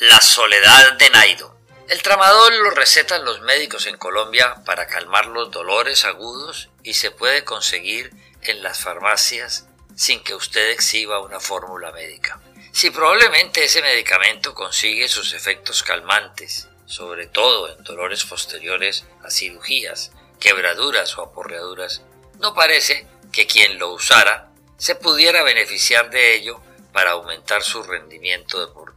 La soledad de Nairo. El tramadol lo recetan los médicos en Colombia para calmar los dolores agudos y se puede conseguir en las farmacias sin que usted exhiba una fórmula médica. Si probablemente ese medicamento consigue sus efectos calmantes, sobre todo en dolores posteriores a cirugías, quebraduras o aporreaduras, no parece que quien lo usara se pudiera beneficiar de ello para aumentar su rendimiento deportivo.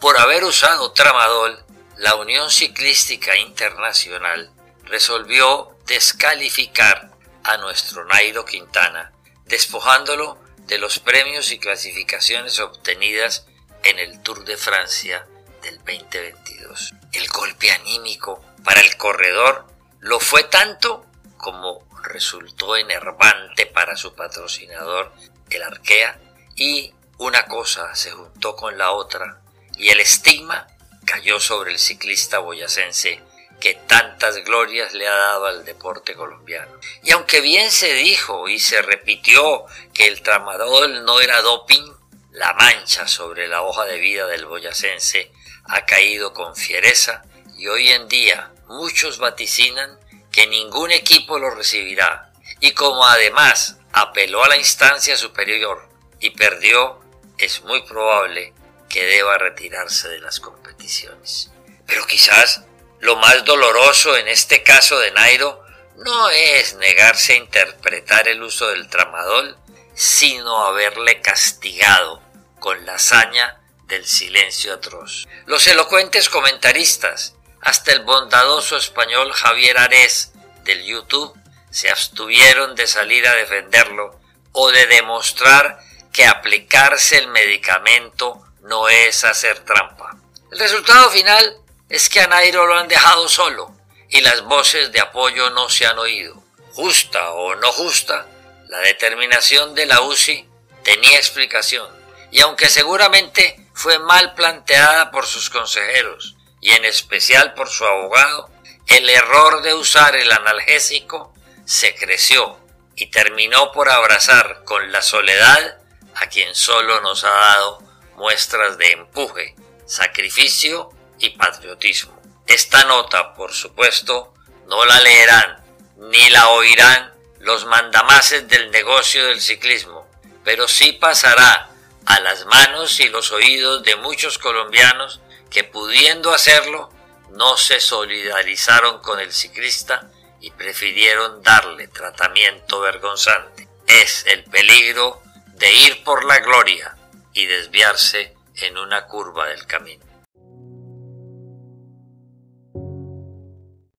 Por haber usado tramadol, la Unión Ciclística Internacional resolvió descalificar a nuestro Nairo Quintana, despojándolo de los premios y clasificaciones obtenidas en el Tour de Francia del 2022. El golpe anímico para el corredor lo fue tanto como resultó enervante para su patrocinador, el Arkea, y una cosa se juntó con la otra y el estigma cayó sobre el ciclista boyacense que tantas glorias le ha dado al deporte colombiano. Y aunque bien se dijo y se repitió que el tramadol no era doping, la mancha sobre la hoja de vida del boyacense ha caído con fiereza y hoy en día muchos vaticinan que ningún equipo lo recibirá. Y como además apeló a la instancia superior y perdió, es muy probable que deba retirarse de las competiciones. Pero quizás lo más doloroso en este caso de Nairo no es negarse a interpretar el uso del tramadol, sino haberle castigado con la hazaña del silencio atroz. Los elocuentes comentaristas, hasta el bondadoso español Javier Ares del YouTube, se abstuvieron de salir a defenderlo o de demostrar que aplicarse el medicamento no es hacer trampa. El resultado final es que a Nairo lo han dejado solo y las voces de apoyo no se han oído. Justa o no justa, la determinación de la UCI tenía explicación y aunque seguramente fue mal planteada por sus consejeros y en especial por su abogado, el error de usar el analgésico se creció y terminó por abrazar con la soledad a quien solo nos ha dado muestras de empuje, sacrificio y patriotismo. Esta nota, por supuesto, no la leerán ni la oirán los mandamases del negocio del ciclismo, pero sí pasará a las manos y los oídos de muchos colombianos que pudiendo hacerlo no se solidarizaron con el ciclista y prefirieron darle tratamiento vergonzante. Es el peligro de ir por la gloria y desviarse en una curva del camino.